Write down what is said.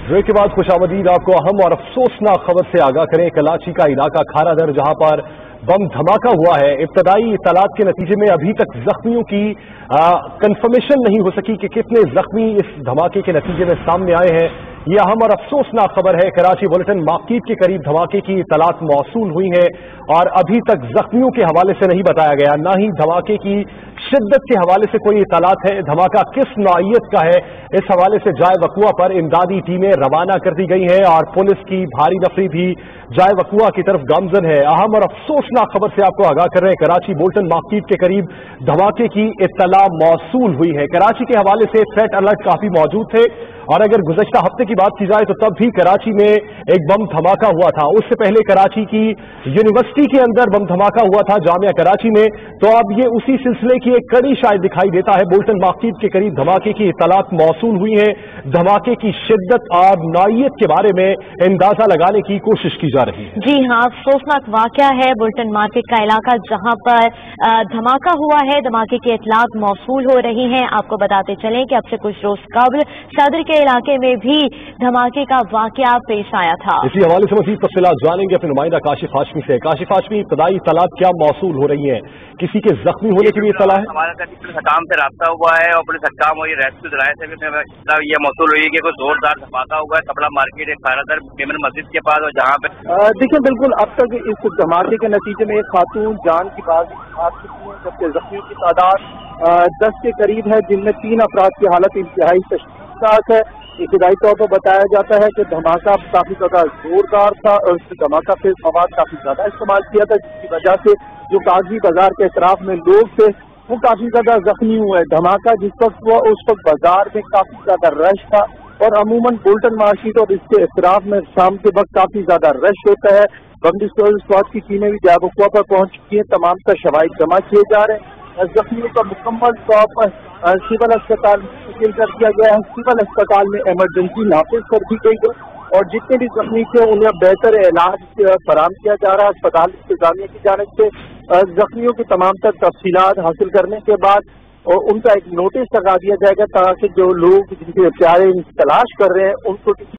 Break के बाद खुशामदीद आपको अहम और अफसोसनाक खबर से आगाह करें। कराची का इलाका खारादर जहाँ पर बम धमाका हुआ है। इब्तदाई इतलात के नतीजे में अभी तक जख्मियों की कंफर्मेशन नहीं हो सकी कि कितने जख्मी इस धमाके के नतीजे में सामने आए हैं। यह अहम और अफसोसनाक खबर है। कराची बुलेटिन मार्किट के करीब धमाके की इतलात मौसू हुई है और अभी तक जख्मियों के हवाले से नहीं बताया गया। न ही धमाके की शिद्दत के हवाले से कोई इतलात है? धमाका किस नौयत का है? इस हवाले से जाय वकुआ पर इमदादी टीमें रवाना कर दी गई हैं और पुलिस की भारी नफरी भी जाय वकुआ की तरफ़ गामजन है। अहम और अफसोसनाक खबर से आपको आगाह कर रहे हैं। कराची बोल्टन मार्किट के करीब धमाके की इतला मौसू हुई है। कराची के हवाले से थ्रेट अलर्ट काफ़ी मौजूद थे और अगर गुजशत हफ़्ते की बात की जाए तो तब भी कराची में एक बम धमाका हुआ था। उससे पहले कराची की यूनिवर्सिटी के अंदर बम धमाका हुआ था जामिया कराची में। तो अब ये उसी सिलसिले की एक कड़ी शायद दिखाई देता है। बोल्टन मार्किट के करीब धमाके की इतलात मौसू हुई है। धमाके की शिद्दत और नौयत के बारे में अंदाज़ा लगाने की कोशिश की जा रही है। जी हाँ अफसोसनाक वाक़ है बुलटन मार्केट का इलाका जहाँ पर धमाका हुआ है। धमाके की इतलात मौसू हो रही है। आपको बताते चलें कि अब से कुछ रोज कबल सदर के इलाके में भी धमाके का वाकया पेश आया था। इसी हवाले से मजीद तफसीत जानेंगे। अपने नुमाइंदा काशिफ हाशमी से। काशिफ हाशमी इब्तदाई तलाब क्या मौसू हो रही है? किसी के जख्मी होने की भी इतला है? हमारा पुलिस हकाम से रबता हुआ है और पुलिस हकाम और ये रेस्क्यू दलाए से भी ये मौसू हुई है कि कोई जोरदार धमाका हुआ है। कपड़ा मार्केट एक खारादर पेमन मस्जिद के पास और जहाँ पे देखिए, बिल्कुल अब तक इस धमाके के नतीजे में एक खातून जान की बात जबकि जख्मियों की तादाद दस के करीब है, जिनमें तीन अफराद की हालत इंतहाई तशखीसात है। इब्तदाई तौर पर बताया जाता है कि धमाका काफ़ी ज़्यादा जोरदार था और उस धमाका फिर मवाद काफ़ी ज़्यादा इस्तेमाल किया था जिसकी वजह से जो कागज़ी बाज़ार के अतराफ में लोग थे वो काफ़ी ज़्यादा जख्मी हुए धमाका जिस वक्त हुआ, उस वक्त बाज़ार में काफ़ी ज़्यादा रश था और अमूमन बुल्टन मार्केट और इसके अतराफ में शाम के वक्त काफ़ी ज़्यादा रश होता है। बंदी स्क्वाड की टीमें भी जाबुआ पर पहुँच चुकी है, तमाम का शवाई जमा किए जा रहे हैं। जख्मियों का मुकम्मल तौर पर सिविल अस्पताल मुंतकिल कर दिया गया है। सिविल अस्पताल में इमरजेंसी नाफिज कर दी गई है और जितने भी जख्मी थे, उन्हें बेहतर इलाज फराम किया जा रहा है। अस्पताल इंतजामिया की जानब से जख्मियों की तमाम तर तफसीत हासिल करने के बाद उनका एक नोटिस लगा दिया जाएगा ताकि जो लोग जिनके प्यारे तलाश कर रहे हैं, उनको